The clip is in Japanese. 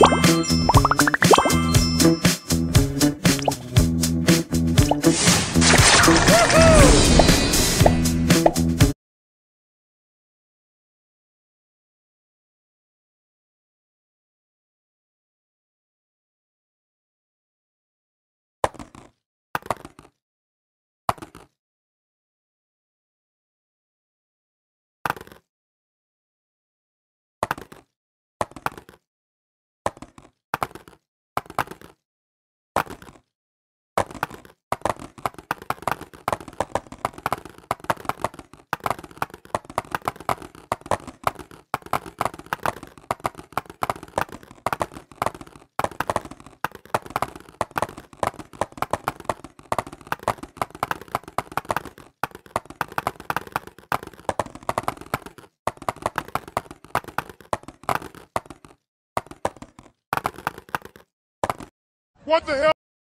Woohoo! What the hell?